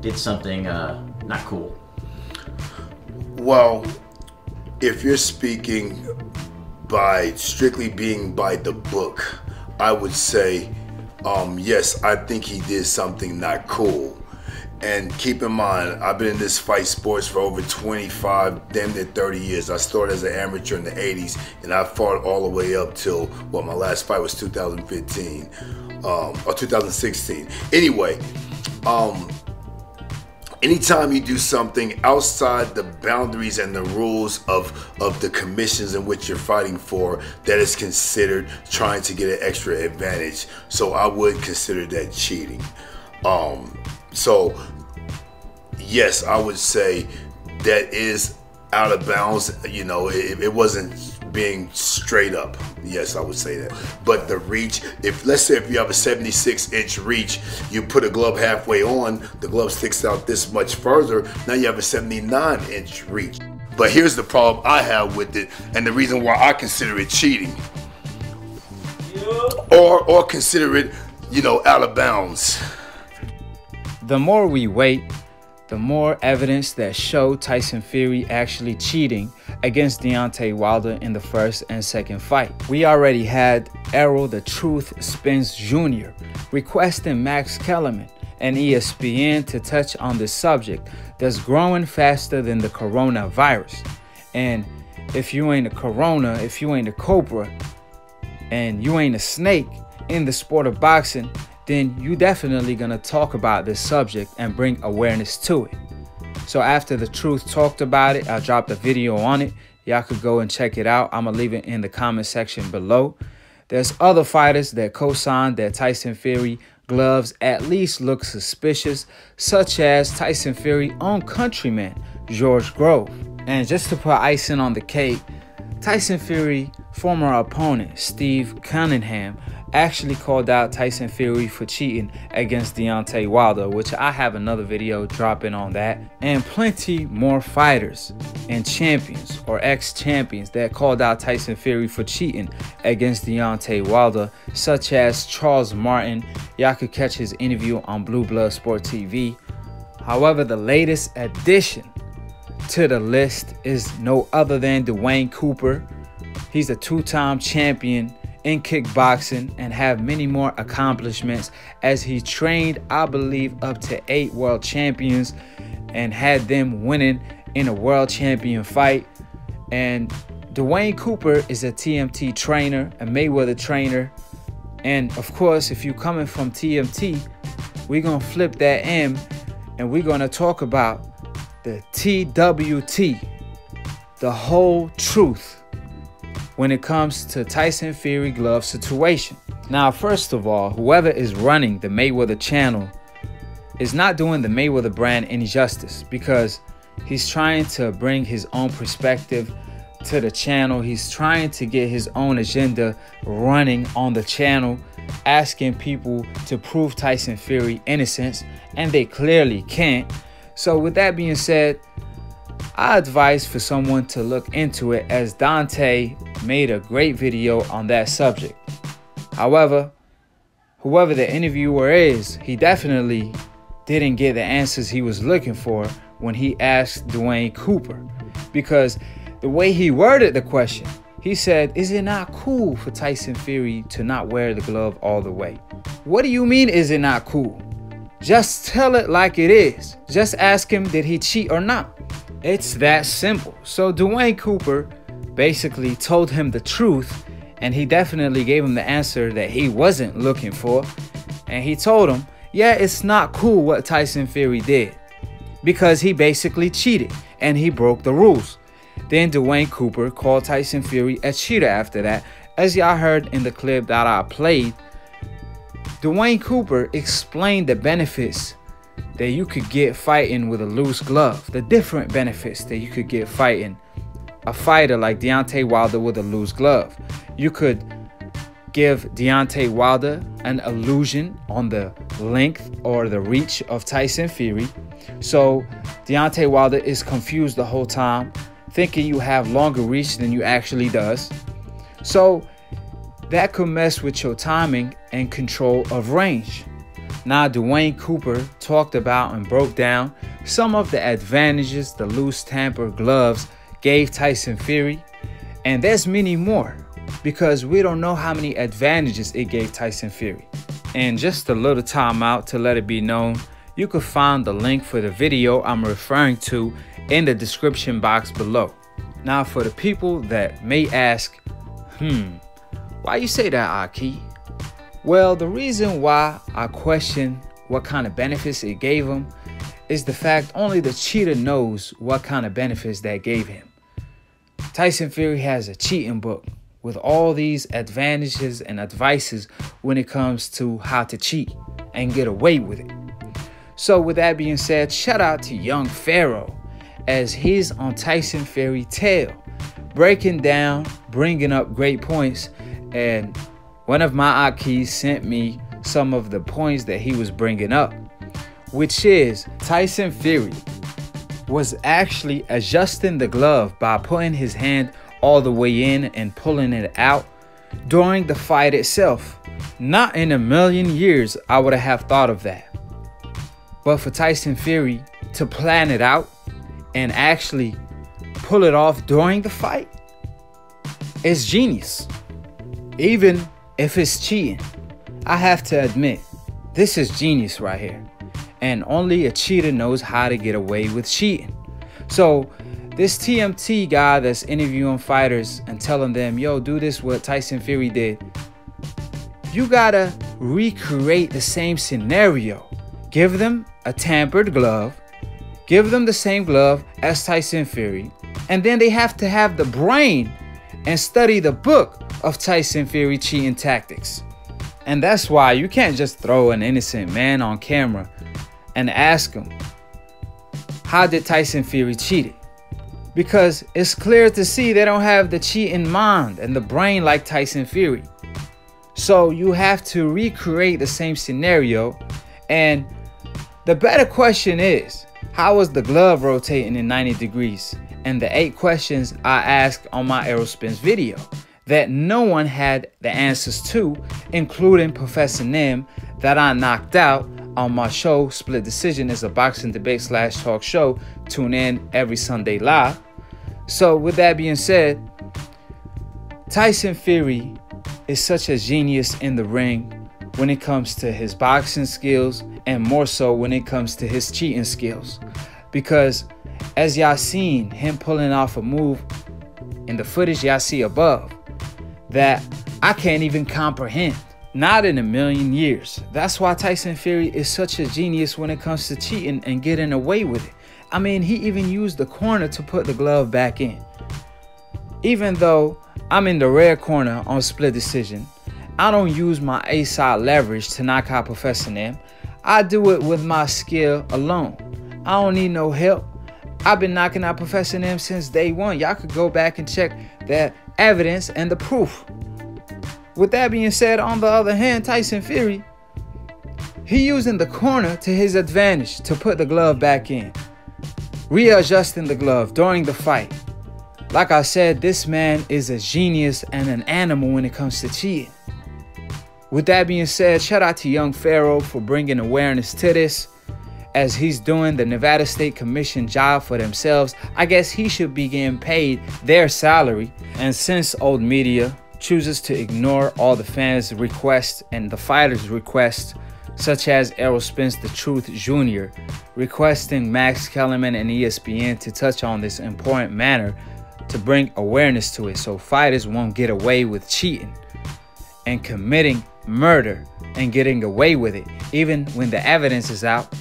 did something uh, not cool? Well, if you're speaking by strictly being by the book, I would say, um, yes, I think he did something not cool. And keep in mind, I've been in this fight sports for over 25, damn near 30 years. I started as an amateur in the 80s, and I fought all the way up till, well, my last fight was 2015, um, or 2016. Anyway, um, anytime you do something outside the boundaries and the rules of of the commissions in which you're fighting for that is considered trying to get an extra advantage. So i would consider that cheating. Um so yes i would say that is out of bounds. You know it, it wasn't being straight up. Yes, I would say that. But the reach, if let's say if you have a 76 inch reach, you put a glove halfway on, the glove sticks out this much further. Now you have a 79 inch reach. But here's the problem I have with it, and the reason why I consider it cheating. Or or consider it, you know, out of bounds. The more we wait, the more evidence that show Tyson Fury actually cheating against Deontay Wilder in the first and second fight. We already had Errol the Truth Spence Jr. requesting Max Kellerman and ESPN to touch on the subject that's growing faster than the coronavirus. And if you ain't a corona, if you ain't a cobra, and you ain't a snake in the sport of boxing, then you definitely gonna talk about this subject and bring awareness to it. So after the truth talked about it, I dropped a video on it. Y'all could go and check it out. I'm gonna leave it in the comment section below. There's other fighters that co-signed that Tyson Fury gloves at least look suspicious, such as Tyson Fury own countryman, George Grove. And just to put icing on the cake, Tyson Fury former opponent, Steve Cunningham, actually called out Tyson Fury for cheating against Deontay Wilder, which I have another video dropping on that, and plenty more fighters and champions or ex-champions that called out Tyson Fury for cheating against Deontay Wilder, such as Charles Martin. Y'all could catch his interview on Blue Blood Sport TV. However, the latest addition to the list is no other than Dewey Cooper. He's a two-time champion in kickboxing and have many more accomplishments as he trained, I believe, up to eight world champions and had them winning in a world champion fight. And Dewey Cooper is a TMT trainer, a Mayweather trainer. And of course, if you're coming from TMT, we're going to flip that M and we're going to talk about the TWT, the whole truth when it comes to Tyson Fury glove situation. Now, first of all, whoever is running the Mayweather channel is not doing the Mayweather brand any justice because he's trying to bring his own perspective to the channel. He's trying to get his own agenda running on the channel, asking people to prove Tyson Fury innocence, and they clearly can't. So, with that being said, I advise for someone to look into it as Dante made a great video on that subject. However, whoever the interviewer is, he definitely didn't get the answers he was looking for when he asked Dewey Cooper. Because the way he worded the question, he said, Is it not cool for Tyson Fury to not wear the glove all the way? What do you mean, is it not cool? Just tell it like it is. Just ask him, Did he cheat or not? It's that simple. So Dewey Cooper basically told him the truth, and he definitely gave him the answer that he wasn't looking for. And he told him, yeah, it's not cool what Tyson Fury did because he basically cheated and he broke the rules. Then Dewey Cooper called Tyson Fury a cheater after that. As y'all heard in the clip that I played, Dewey Cooper explained the benefits that you could get fighting with a loose glove. The different benefits that you could get fighting a fighter like Deontay Wilder with a loose glove. You could give Deontay Wilder an illusion on the length or the reach of Tyson Fury. So Deontay Wilder is confused the whole time, thinking you have longer reach than you actually does. So that could mess with your timing and control of range. Now, Dewey Cooper talked about and broke down some of the advantages the loose tamper gloves gave Tyson Fury, and there's many more because we don't know how many advantages it gave Tyson Fury. And just a little time out to let it be known, you can find the link for the video I'm referring to in the description box below. Now, for the people that may ask, hmm, why you say that, Akhi? Well, the reason why I question what kind of benefits it gave him is the fact only the cheater knows what kind of benefits that gave him. Tyson Fury has a cheating book with all these advantages and advices when it comes to how to cheat and get away with it. So, with that being said, shout out to Young Pharaoh as he's on Tyson Fury Tale, breaking down, bringing up great points. And one of my Akhis sent me some of the points that he was bringing up, which is Tyson Fury was actually adjusting the glove by putting his hand all the way in and pulling it out during the fight itself. Not in a million years I would have thought of that. But for Tyson Fury to plan it out and actually pull it off during the fight, is genius. Even if it's cheating, I have to admit, this is genius right here. And only a cheater knows how to get away with cheating. So this TMT guy that's interviewing fighters and telling them, yo, do this what Tyson Fury did. You gotta recreate the same scenario. Give them a tampered glove, give them the same glove as Tyson Fury, and then they have to have the brain and study the book of Tyson Fury cheating tactics. And that's why you can't just throw an innocent man on camera and ask him, how did Tyson Fury cheat it? because it's clear to see they don't have the cheating mind and the brain like Tyson Fury. So you have to recreate the same scenario. And the better question is how was the glove rotating in 90 degrees? And the eight questions I asked on my Errol Spence video that no one had the answers to, including Professor Nim, that I knocked out on my show. Split Decision is a boxing debate slash talk show. Tune in every Sunday live. So, with that being said, Tyson Fury is such a genius in the ring when it comes to his boxing skills and more so when it comes to his cheating skills. Because as y'all seen him pulling off a move in the footage y'all see above that I can't even comprehend. Not in a million years. That's why Tyson Fury is such a genius when it comes to cheating and getting away with it. I mean, he even used the corner to put the glove back in. Even though I'm in the red corner on split decision, I don't use my A side leverage to knock out Professor Nim. I do it with my skill alone. I don't need no help. I've been knocking out Professor Nim since day one. Y'all could go back and check that evidence and the proof. With that being said, on the other hand, Tyson Fury, he using the corner to his advantage to put the glove back in readjusting the glove during the fight. Like I said, this man is a genius and an animal when it comes to cheating. With that being said, shout out to Young Pharaoh for bringing awareness to this. As he's doing the Nevada State Commission job for themselves, I guess he should be getting paid their salary. And since old media chooses to ignore all the fans' requests and the fighters' requests such as Errol Spence The Truth Jr., requesting Max Kellerman and ESPN to touch on this important matter to bring awareness to it so fighters won't get away with cheating and committing murder and getting away with it, even when the evidence is out.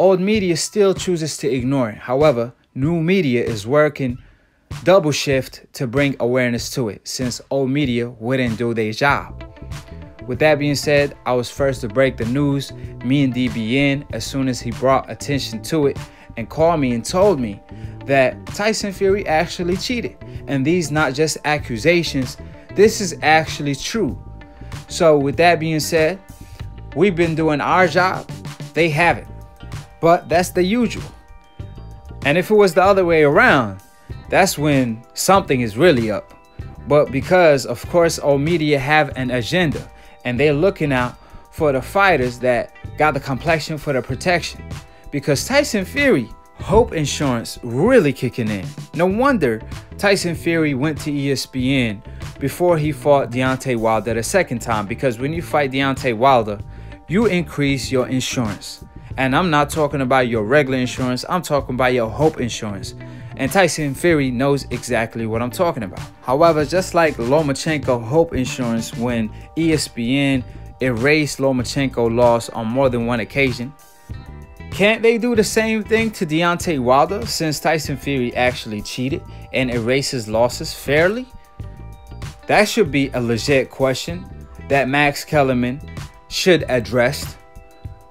Old media still chooses to ignore it. However, new media is working double shift to bring awareness to it since old media wouldn't do their job. With that being said, I was first to break the news, me and DBN, as soon as he brought attention to it and called me and told me that Tyson Fury actually cheated. And these not just accusations, this is actually true. So with that being said, we've been doing our job, they haven't. But that's the usual. And if it was the other way around, that's when something is really up. But because, of course, all media have an agenda and they're looking out for the fighters that got the complexion for the protection. Because Tyson Fury, Hope Insurance really kicking in. No wonder Tyson Fury went to ESPN before he fought Deontay Wilder the second time. Because when you fight Deontay Wilder, you increase your insurance. And I'm not talking about your regular insurance, I'm talking about your Hope Insurance. And Tyson Fury knows exactly what I'm talking about. However, just like Lomachenko Hope Insurance, when ESPN erased Lomachenko loss on more than one occasion, can't they do the same thing to Deontay Wilder since Tyson Fury actually cheated and erased his losses fairly? That should be a legit question that Max Kellerman should address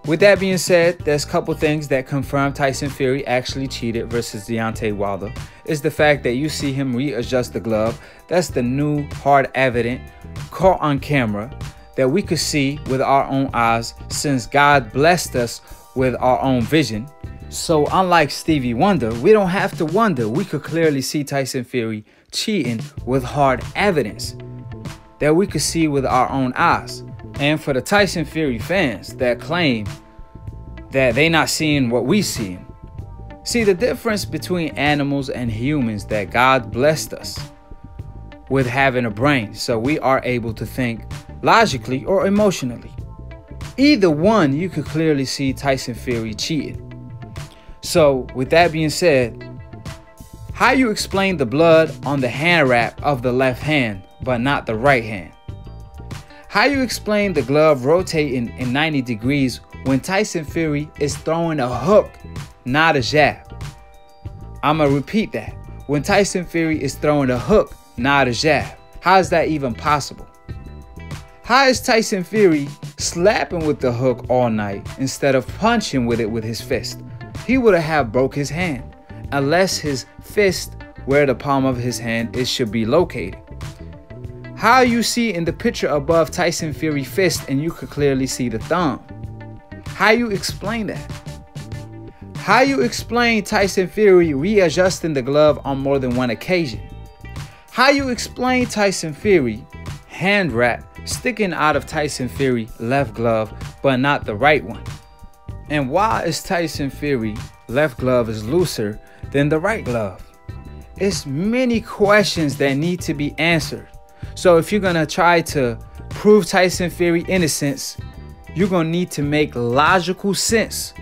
with that being said, there's a couple things that confirm Tyson Fury actually cheated versus Deontay Wilder. Is the fact that you see him readjust the glove. That's the new hard evidence caught on camera that we could see with our own eyes since God blessed us with our own vision. So unlike Stevie Wonder, we don't have to wonder. We could clearly see Tyson Fury cheating with hard evidence that we could see with our own eyes. And for the Tyson Fury fans that claim that they not seeing what we seeing. See the difference between animals and humans that God blessed us with having a brain so we are able to think logically or emotionally. Either one, you could clearly see Tyson Fury cheating. So, with that being said, how you explain the blood on the hand wrap of the left hand but not the right hand? How you explain the glove rotating in 90 degrees when Tyson Fury is throwing a hook, not a jab? I'ma repeat that. When Tyson Fury is throwing a hook, not a jab. How is that even possible? How is Tyson Fury slapping with the hook all night instead of punching with it with his fist? He would have broke his hand unless his fist where the palm of his hand is should be located. How you see in the picture above Tyson Fury fist and you could clearly see the thumb. How you explain that? How you explain Tyson Fury readjusting the glove on more than one occasion? How you explain Tyson Fury hand wrap sticking out of Tyson Fury left glove but not the right one? And why is Tyson Fury left glove is looser than the right glove? It's many questions that need to be answered. So if you're gonna try to prove Tyson Fury innocence, you're gonna need to make logical sense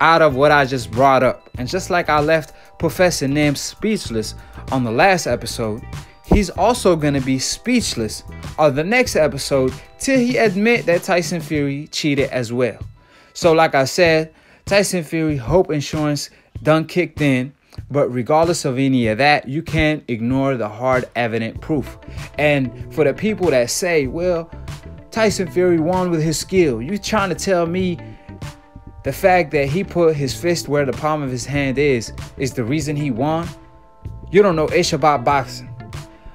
out of what I just brought up. And just like I left Professor Nim speechless on the last episode, he's also gonna be speechless on the next episode till he admit that Tyson Fury cheated as well. So like I said, Tyson Fury Hope Insurance done kicked in but regardless of any of that, you can't ignore the hard evident proof. And for the people that say, well, Tyson Fury won with his skill, you trying to tell me the fact that he put his fist where the palm of his hand is is the reason he won? You don't know ish about boxing.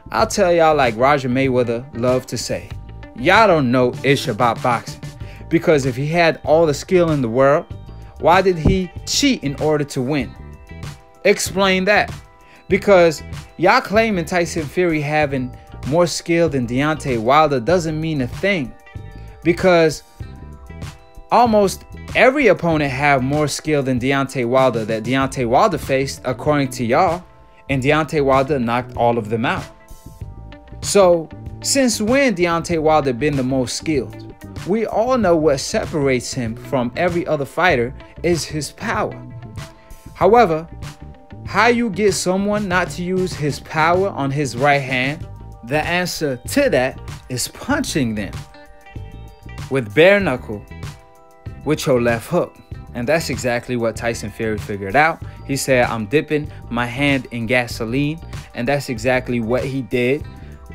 I'll tell y'all like Roger Mayweather loved to say, y'all don't know ish about boxing. Because if he had all the skill in the world, why did he cheat in order to win? Explain that. Because y'all claiming Tyson Fury having more skill than Deontay Wilder doesn't mean a thing. Because almost every opponent have more skill than Deontay Wilder that Deontay Wilder faced, according to y'all. And Deontay Wilder knocked all of them out. So, since when Deontay Wilder been the most skilled? We all know what separates him from every other fighter is his power. However, how you get someone not to use his power on his right hand? The answer to that is punching them with bare knuckle with your left hook. And that's exactly what Tyson Fury figured out. He said, I'm dipping my hand in gasoline. And that's exactly what he did.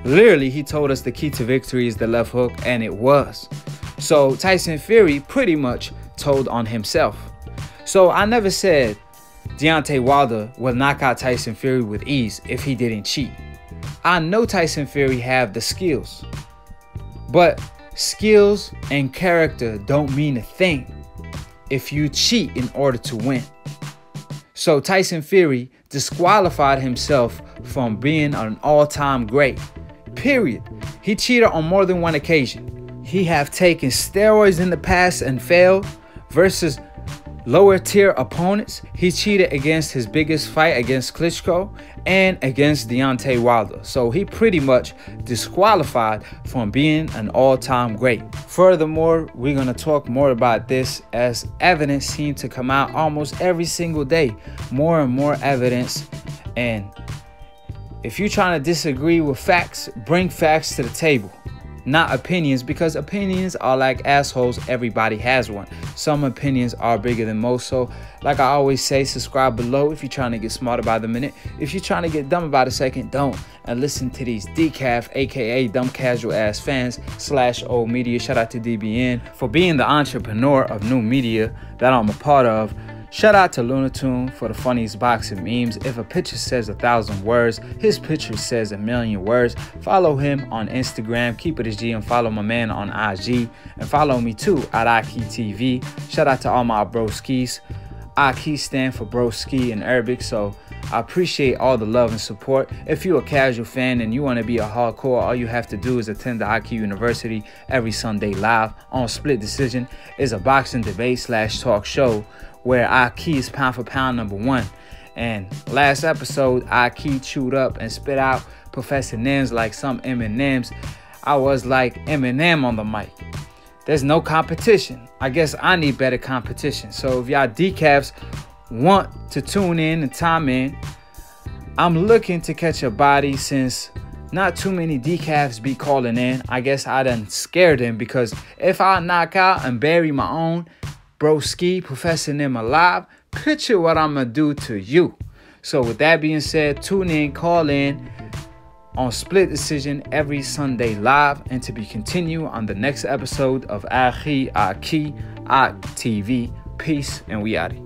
Literally, he told us the key to victory is the left hook, and it was. So Tyson Fury pretty much told on himself. So I never said Deontay Wilder will knock out Tyson Fury with ease if he didn't cheat. I know Tyson Fury have the skills, but skills and character don't mean a thing if you cheat in order to win. So Tyson Fury disqualified himself from being an all-time great. Period. He cheated on more than one occasion. he have taken steroids in the past and failed versus lower tier opponents. He cheated against his biggest fight against Klitschko and against Deontay Wilder. So he pretty much disqualified from being an all-time great. Furthermore, we're going to talk more about this as evidence seems to come out almost every single day. More and more evidence and if you're trying to disagree with facts, bring facts to the table not opinions because opinions are like assholes. Everybody has one. Some opinions are bigger than most. So like i always say subscribe below if you're trying to get smarter by the minute. If you're trying to get dumb about a second don't. And listen to these decaf aka dumb casual ass fans slash old media. Shout out to dbn for being the entrepreneur of new media that i'm a part of Shout out to Lunatoon for the funniest boxing memes. If a picture says a thousand words, his picture says a million words. Follow him on Instagram, keep it as G, and follow my man on IG. And follow me too at AkHi TV. Shout out to all my broskis. Akhi stand for broski in Arabic, so I appreciate all the love and support. If you're a casual fan and you want to be a hardcore, all you have to do is attend the Akhi University every Sunday live on Split Decision. It's a boxing debate slash talk show where Akhi is pound for pound number one. And last episode, Akhi chewed up and spit out Professor Nims like some M&Ms. I was like Eminem on the mic. There's no competition. I guess I need better competition. So if y'all decafs want to tune in and time in, I'm looking to catch a body since not too many decafs be calling in. I guess I done scared them because if I knock out and bury my own, broski, Professor Nim alive. Picture what I'm gonna do to you. So, with that being said, tune in, call in on Split Decision every Sunday live, and to be continued on the next episode of Achi Aki Ak TV. Peace, and we out.